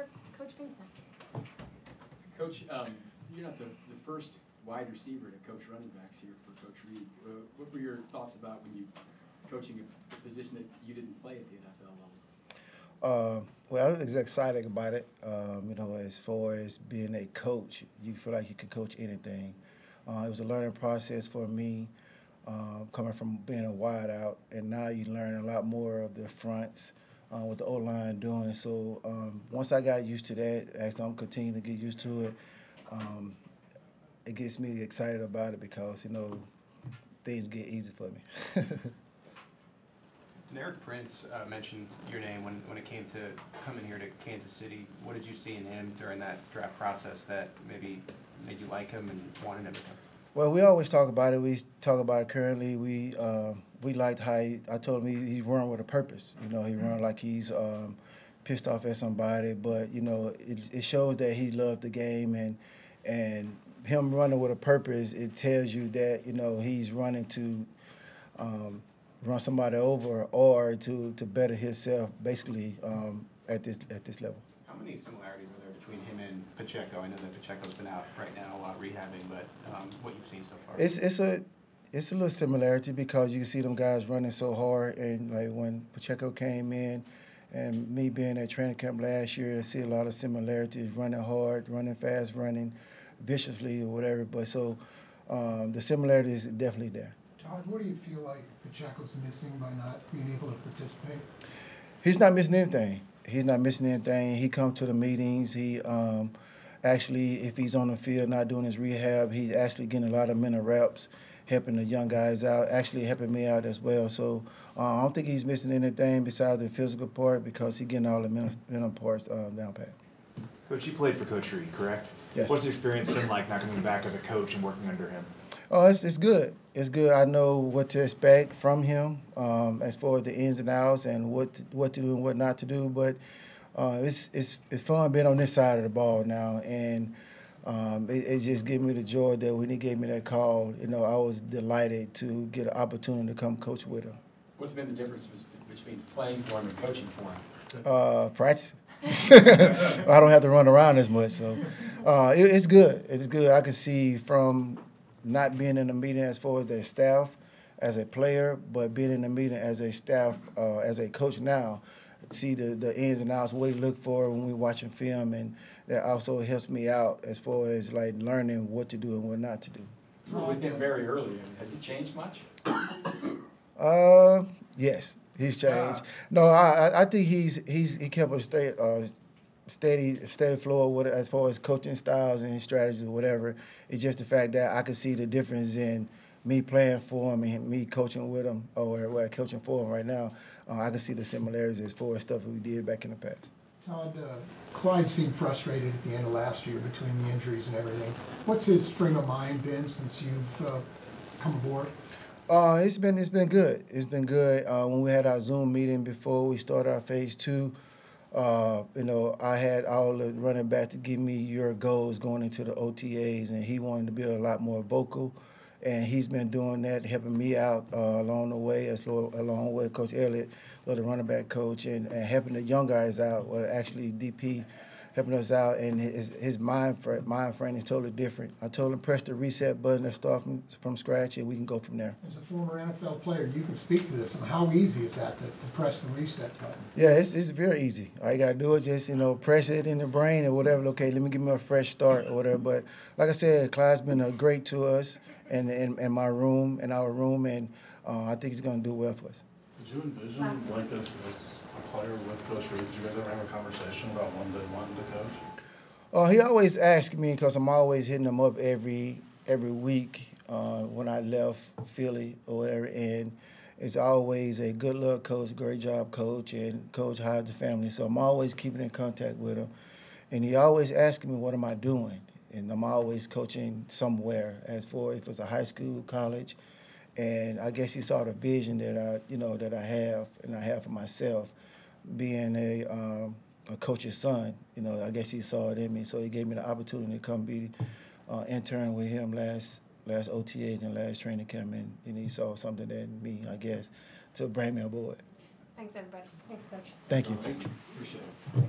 for Coach Pinkston. Coach, um, you're not the, the first wide receiver to coach running backs here for Coach Reid. Uh, What were your thoughts about when you, coaching a position that you didn't play at the NFL level? Uh, well, I was excited about it. Um, you know, as far as being a coach, you feel like you can coach anything. Uh, it was a learning process for me, uh, coming from being a wide out, and now you learn a lot more of the fronts, uh, what the O line doing. So um, once I got used to that, as I'm continuing to get used to it, um, it gets me excited about it because you know things get easy for me. Eric Prince uh, mentioned your name when, when it came to coming here to Kansas City. What did you see in him during that draft process that maybe made you like him and wanted him to come? Well, we always talk about it. We talk about it currently. We um, we liked how he, I told him he, he run with a purpose. You know, he run like he's um, pissed off at somebody, but you know, it, it shows that he loved the game and and him running with a purpose. It tells you that you know he's running to um, run somebody over or to to better himself, basically um, at this at this level. How many similarities are there between him and Pacheco? I know that Pacheco's been out right now, uh, rehabbing, but um, what you've seen so far? It's it's a it's a little similarity because you can see them guys running so hard, and like when Pacheco came in, and me being at training camp last year, I see a lot of similarities: running hard, running fast, running viciously, or whatever. But so um, the similarity is definitely there. Todd, what do you feel like Pacheco's missing by not being able to participate? He's not missing anything. He's not missing anything. He come to the meetings. He um, actually, if he's on the field not doing his rehab, he's actually getting a lot of mental reps, helping the young guys out. Actually, helping me out as well. So uh, I don't think he's missing anything besides the physical part because he's getting all the mental, mental parts uh, down pat. Coach, you played for Coach Reid, correct? Yes. What's the experience been like not coming back as a coach and working under him? Oh, it's, it's good. It's good. I know what to expect from him um, as far as the ins and outs and what to, what to do and what not to do. But uh, it's it's it's fun being on this side of the ball now, and um, it, it just gave me the joy that when he gave me that call, you know, I was delighted to get an opportunity to come coach with him. What's been the difference between playing for him and coaching for him? Uh, practice. I don't have to run around as much, so uh, it, it's good. It's good. I can see from not being in the meeting as far as the staff as a player, but being in the meeting as a staff, uh, as a coach now, see the, the ins and outs, what he look for when we watching film, and that also helps me out as far as like learning what to do and what not to do. With him very early, has he changed much? Uh, yes, he's changed. No, I I- think he's he's he kept a state uh, steady steady flow with it as far as coaching styles and strategies or whatever. It's just the fact that I could see the difference in me playing for him and me coaching with him or well, coaching for him right now. Uh, I can see the similarities as far as stuff we did back in the past. Todd, uh, Clyde seemed frustrated at the end of last year between the injuries and everything. What's his frame of mind been since you've uh, come aboard? Uh, it's been it's been good. It's been good. Uh, when we had our Zoom meeting before we started our phase two, uh, you know, I had all the running backs to give me your goals going into the OTAs, and he wanted to be a lot more vocal, and he's been doing that, helping me out uh, along the way, as lo- along with Coach Elliott, uh, the running back coach, and, and helping the young guys out. Well, actually, DP helping us out, and his his mind fr- mind frame is totally different. I told him press the reset button and start from, from scratch, and we can go from there. As a former NFL player, you can speak to this, and how easy is that to, to press the reset button? Yeah, it's, it's very easy. All you gotta do is just you know press it in the brain or whatever. Okay, let me give me a fresh start or whatever. But like I said, Clyde's been a great to us and in, in my room, in our room, and uh, I think he's gonna do well for us. Did you envision like as, as a player with Coach Reid, did you guys ever have a conversation about one day wanting to coach? Uh, he always asks me because I'm always hitting him up every every week uh, when I left Philly or whatever, and it's always a good luck, coach, great job, coach, and coach how's the family. So I'm always keeping in contact with him, and he always asking me what am I doing, and I'm always coaching somewhere. As for if it's a high school, college, and I guess he saw the vision that I you know that I have and I have for myself, being a um, a coach's son. You know, I guess he saw it in me, so he gave me the opportunity to come be uh, intern with him last last OTAs and last training camp, and, and he saw something in me, I guess, to bring me aboard. Thanks, everybody. Thanks, Coach. Thank you. Appreciate it.